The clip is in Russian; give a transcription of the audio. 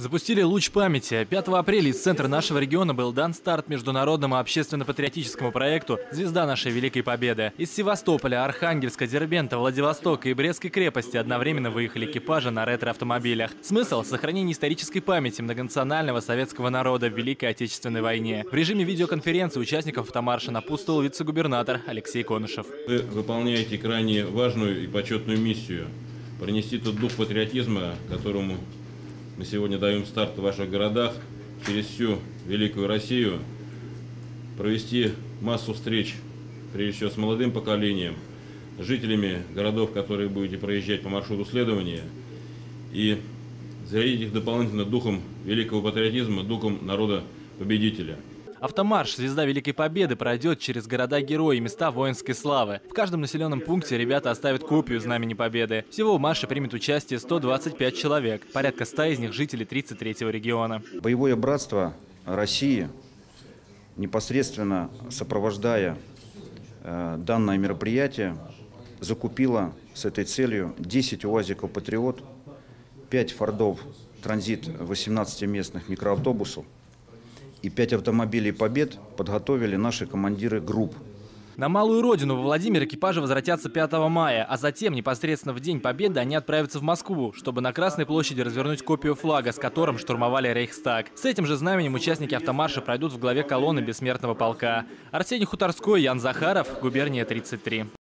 Запустили луч памяти. 5 апреля из центра нашего региона был дан старт международному общественно-патриотическому проекту «Звезда нашей Великой Победы». Из Севастополя, Архангельска, Дербента, Владивостока и Брестской крепости одновременно выехали экипажи на ретро-автомобилях. Смысл – сохранение исторической памяти многонационального советского народа в Великой Отечественной войне. В режиме видеоконференции участников автомарша напутствовал вице-губернатор Алексей Конышев. Вы выполняете крайне важную и почетную миссию – пронести тот дух патриотизма, которому мы сегодня даем старт в ваших городах, через всю Великую Россию, провести массу встреч, прежде всего с молодым поколением, жителями городов, которые будете проезжать по маршруту следования, и зарядить их дополнительно духом великого патриотизма, духом народа-победителя. Автомарш «Звезда Великой Победы» пройдет через города-герои и места воинской славы. В каждом населенном пункте ребята оставят копию Знамени Победы. Всего в марше примет участие 125 человек. Порядка 100 из них жители 33-го региона. Боевое братство России, непосредственно сопровождая э, данное мероприятие, закупило с этой целью 10 УАЗиков «Патриот», 5 «Фордов», транзит 18 местных микроавтобусов, и пять автомобилей «Побед» подготовили наши командиры групп. На Малую Родину во Владимир экипажи возвратятся 5 мая, а затем непосредственно в День Победы они отправятся в Москву, чтобы на Красной площади развернуть копию флага, с которым штурмовали Рейхстаг. С этим же знаменем участники автомарша пройдут в главе колонны Бессмертного полка. Арсений Хуторской, Ян Захаров, губерния 33.